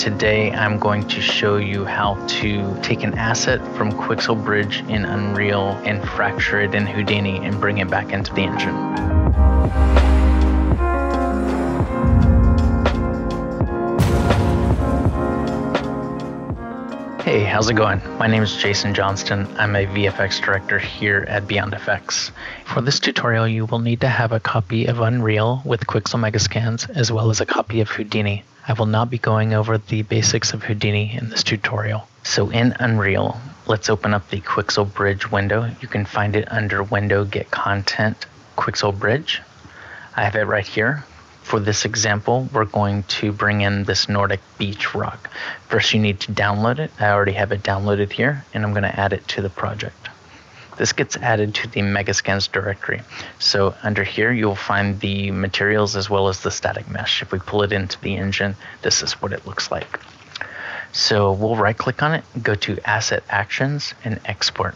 today I'm going to show you how to take an asset from Quixel Bridge in Unreal and fracture it in Houdini and bring it back into the engine. Hey, how's it going? My name is Jason Johnston. I'm a VFX director here at Beyond FX. For this tutorial, you will need to have a copy of Unreal with Quixel Megascans as well as a copy of Houdini. I will not be going over the basics of Houdini in this tutorial. So in Unreal, let's open up the Quixel Bridge window. You can find it under Window Get Content, Quixel Bridge. I have it right here. For this example, we're going to bring in this Nordic beach rock. First, you need to download it. I already have it downloaded here, and I'm going to add it to the project. This gets added to the Megascans directory. So under here, you'll find the materials as well as the static mesh. If we pull it into the engine, this is what it looks like. So we'll right click on it, go to Asset Actions, and Export.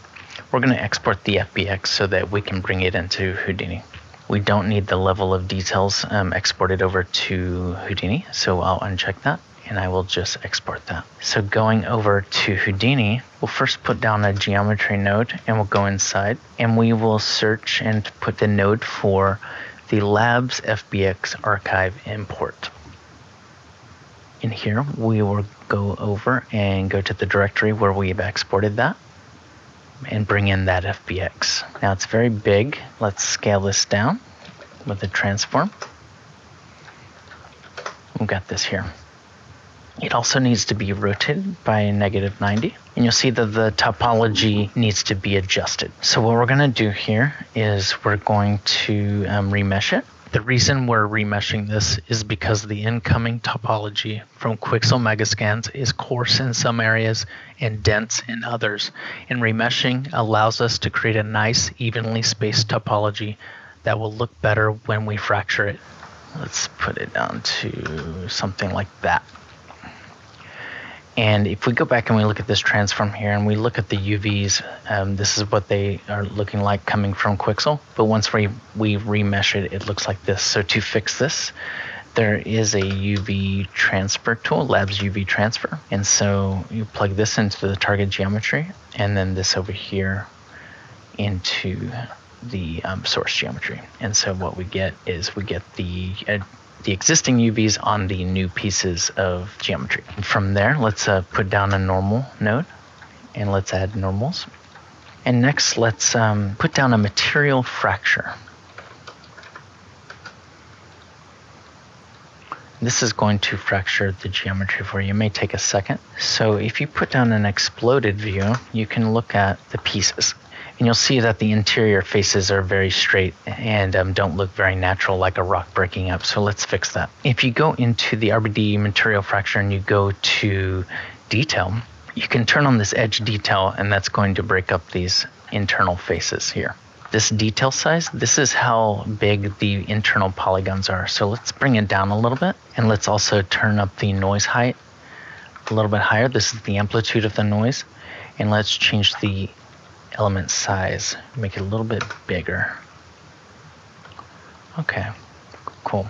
We're going to export the FBX so that we can bring it into Houdini. We don't need the level of details um, exported over to Houdini, so I'll uncheck that and I will just export that. So going over to Houdini, we'll first put down a geometry node and we'll go inside and we will search and put the node for the labs FBX archive import. In here, we will go over and go to the directory where we've exported that and bring in that FBX. Now it's very big. Let's scale this down with the transform. We've got this here. It also needs to be rotated by negative 90. And you'll see that the topology needs to be adjusted. So what we're going to do here is we're going to um, remesh it. The reason we're remeshing this is because the incoming topology from Quixel Megascans is coarse in some areas and dense in others. And remeshing allows us to create a nice, evenly spaced topology that will look better when we fracture it. Let's put it down to something like that. And if we go back and we look at this transform here and we look at the UVs, um, this is what they are looking like coming from Quixel. But once we, we remesh it, it looks like this. So to fix this, there is a UV transfer tool, Labs UV transfer. And so you plug this into the target geometry and then this over here into the um, source geometry. And so what we get is we get the uh, the existing UVs on the new pieces of geometry. And from there, let's uh, put down a normal node and let's add normals. And next, let's um, put down a material fracture. This is going to fracture the geometry for you. It may take a second. So if you put down an exploded view, you can look at the pieces and you'll see that the interior faces are very straight and um, don't look very natural like a rock breaking up. So let's fix that. If you go into the RBD material fracture and you go to detail, you can turn on this edge detail and that's going to break up these internal faces here. This detail size, this is how big the internal polygons are. So let's bring it down a little bit and let's also turn up the noise height a little bit higher. This is the amplitude of the noise. And let's change the element size, make it a little bit bigger. Okay, cool.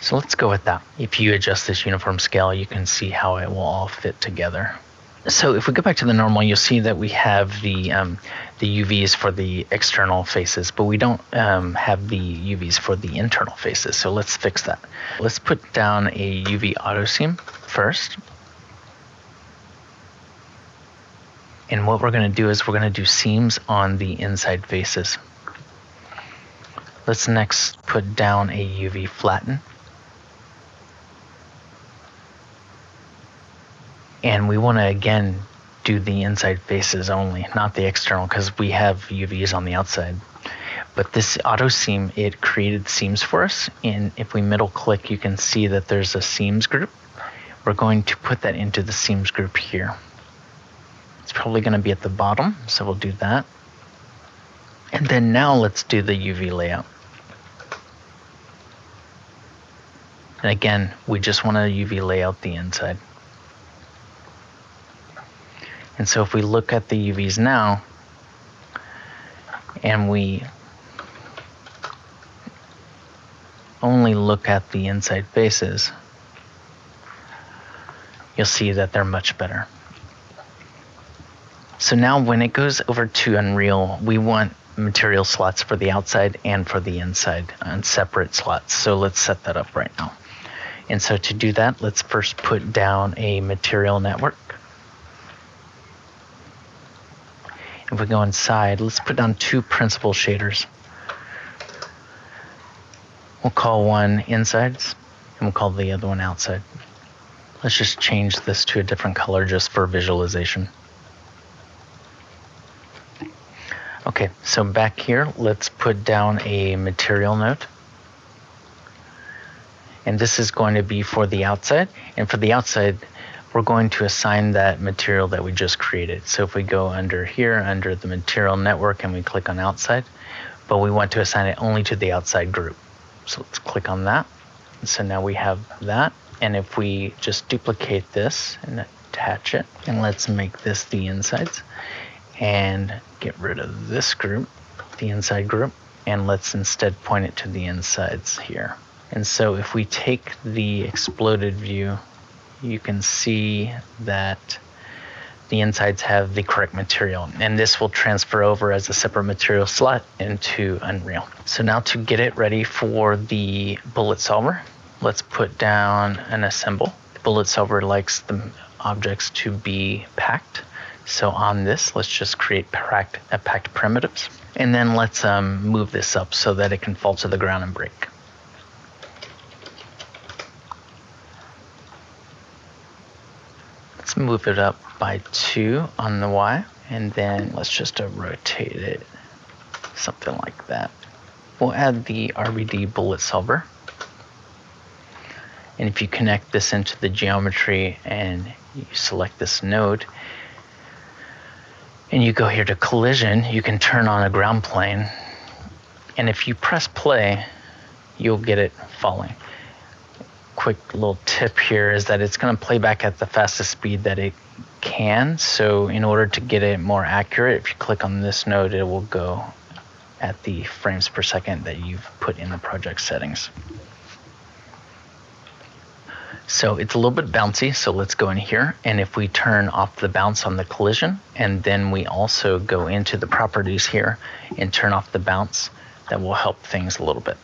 So let's go with that. If you adjust this uniform scale, you can see how it will all fit together. So if we go back to the normal, you'll see that we have the um, the UVs for the external faces, but we don't um, have the UVs for the internal faces. So let's fix that. Let's put down a UV auto seam first. And what we're going to do is we're going to do seams on the inside faces. Let's next put down a UV flatten. And we want to again do the inside faces only, not the external, because we have UVs on the outside. But this auto seam, it created seams for us. And if we middle click, you can see that there's a seams group. We're going to put that into the seams group here. It's probably going to be at the bottom, so we'll do that. And then now let's do the UV layout. And again, we just want to UV layout the inside. And so if we look at the UVs now, and we only look at the inside faces, you'll see that they're much better. So now when it goes over to Unreal, we want material slots for the outside and for the inside on separate slots. So let's set that up right now. And so to do that, let's first put down a material network. If we go inside, let's put down two principled shaders. We'll call one insides and we'll call the other one outside. Let's just change this to a different color just for visualization. Okay, so back here, let's put down a material node. And this is going to be for the outside. And for the outside, we're going to assign that material that we just created. So if we go under here, under the material network, and we click on outside, but we want to assign it only to the outside group. So let's click on that. So now we have that. And if we just duplicate this and attach it, and let's make this the insides and get rid of this group, the inside group, and let's instead point it to the insides here. And so if we take the exploded view, you can see that the insides have the correct material and this will transfer over as a separate material slot into Unreal. So now to get it ready for the bullet solver, let's put down an assemble. The bullet solver likes the objects to be packed. So on this, let's just create packed, uh, packed primitives. And then let's um, move this up so that it can fall to the ground and break. Let's move it up by two on the Y. And then let's just uh, rotate it something like that. We'll add the RBD bullet solver. And if you connect this into the geometry and you select this node, and you go here to collision, you can turn on a ground plane. And if you press play, you'll get it falling. Quick little tip here is that it's going to play back at the fastest speed that it can. So in order to get it more accurate, if you click on this node, it will go at the frames per second that you've put in the project settings. So it's a little bit bouncy, so let's go in here. And if we turn off the bounce on the collision, and then we also go into the properties here and turn off the bounce, that will help things a little bit.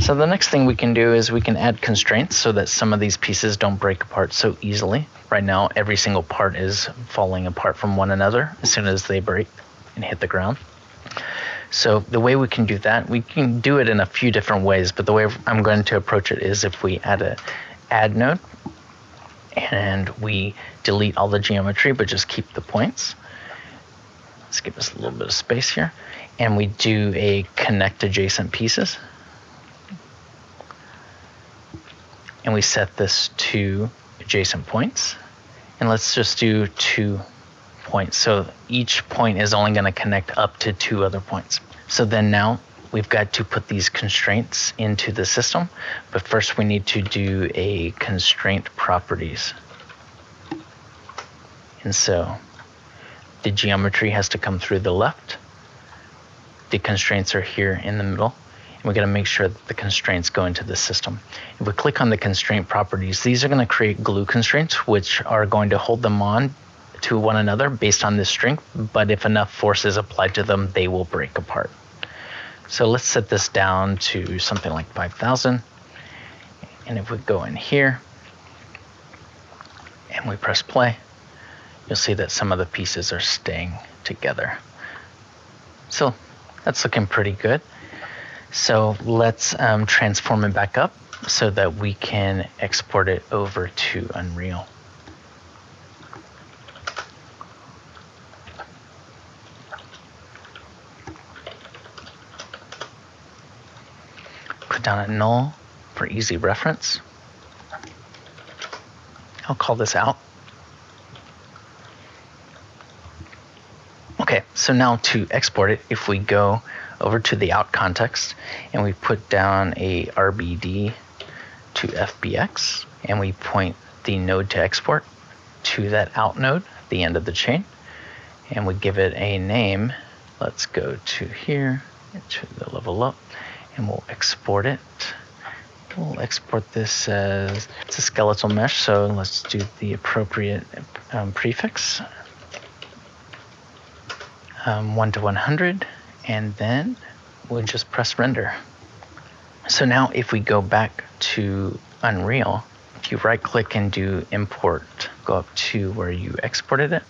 So the next thing we can do is we can add constraints so that some of these pieces don't break apart so easily. Right now, every single part is falling apart from one another as soon as they break and hit the ground. So the way we can do that, we can do it in a few different ways, but the way I'm going to approach it is if we add a add node and we delete all the geometry but just keep the points. Let's give us a little bit of space here. And we do a connect adjacent pieces. And we set this to adjacent points. And let's just do two points. So each point is only going to connect up to two other points. So then now we've got to put these constraints into the system. But first we need to do a constraint properties. And so the geometry has to come through the left. The constraints are here in the middle. And we got to make sure that the constraints go into the system. If we click on the constraint properties, these are going to create glue constraints, which are going to hold them on to one another based on this strength, but if enough force is applied to them, they will break apart. So let's set this down to something like 5,000. And if we go in here and we press play, you'll see that some of the pieces are staying together. So that's looking pretty good. So let's um, transform it back up so that we can export it over to Unreal. Down a null for easy reference. I'll call this out. Okay, so now to export it, if we go over to the out context and we put down a RBD to FBX and we point the node to export to that out node, at the end of the chain, and we give it a name. Let's go to here, to the level up, and we'll export it we'll export this as it's a skeletal mesh, so let's do the appropriate um, prefix. Um, 1 to 100, and then we'll just press render. So now if we go back to Unreal, if you right click and do import, go up to where you exported it,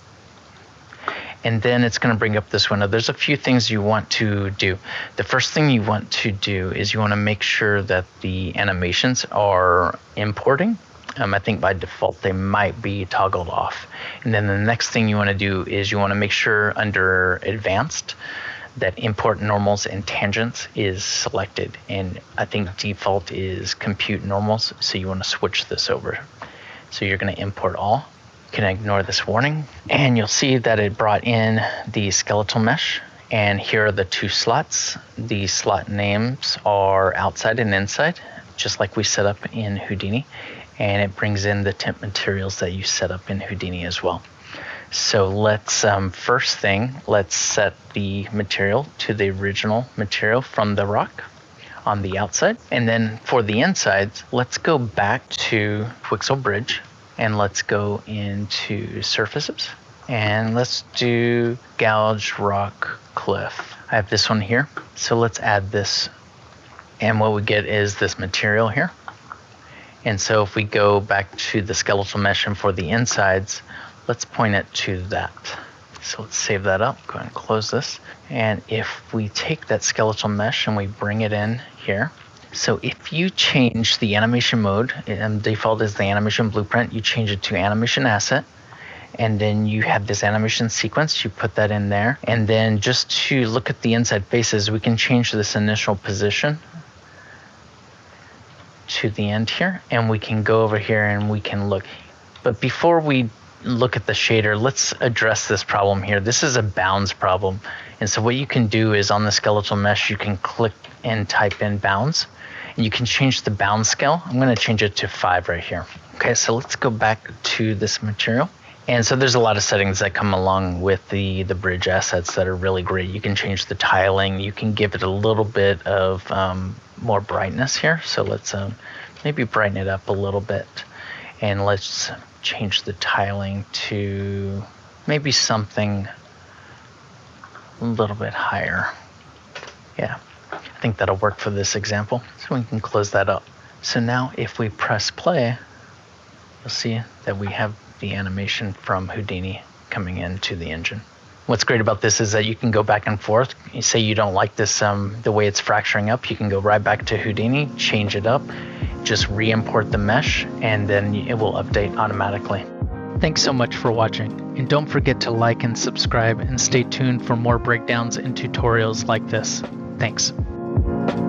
and then it's going to bring up this window. There's a few things you want to do. The first thing you want to do is you want to make sure that the animations are importing. Um, I think by default they might be toggled off. And then the next thing you want to do is you want to make sure under advanced that import normals and tangents is selected. And I think default is compute normals. So you want to switch this over. So you're going to import all can ignore this warning. And you'll see that it brought in the skeletal mesh. And here are the two slots. The slot names are outside and inside, just like we set up in Houdini. And it brings in the temp materials that you set up in Houdini as well. So let's, um, first thing, let's set the material to the original material from the rock on the outside. And then for the insides, let's go back to Quixel Bridge and let's go into surfaces and let's do gouge rock cliff. I have this one here. So let's add this. And what we get is this material here. And so if we go back to the skeletal mesh and for the insides, let's point it to that. So let's save that up, go ahead and close this. And if we take that skeletal mesh and we bring it in here, so if you change the animation mode, and default is the animation blueprint, you change it to animation asset, and then you have this animation sequence, you put that in there. And then just to look at the inside faces, we can change this initial position to the end here, and we can go over here and we can look. But before we look at the shader, let's address this problem here. This is a bounds problem. And so what you can do is on the skeletal mesh, you can click and type in bounds you can change the bound scale. I'm going to change it to five right here. Okay, so let's go back to this material. And so there's a lot of settings that come along with the, the bridge assets that are really great. You can change the tiling. You can give it a little bit of um, more brightness here. So let's um, maybe brighten it up a little bit. And let's change the tiling to maybe something a little bit higher. Yeah, I think that'll work for this example. So we can close that up. So now if we press play, you'll see that we have the animation from Houdini coming into the engine. What's great about this is that you can go back and forth. You say you don't like this, um, the way it's fracturing up, you can go right back to Houdini, change it up, just re-import the mesh, and then it will update automatically. Thanks so much for watching, and don't forget to like and subscribe and stay tuned for more breakdowns and tutorials like this. Thanks you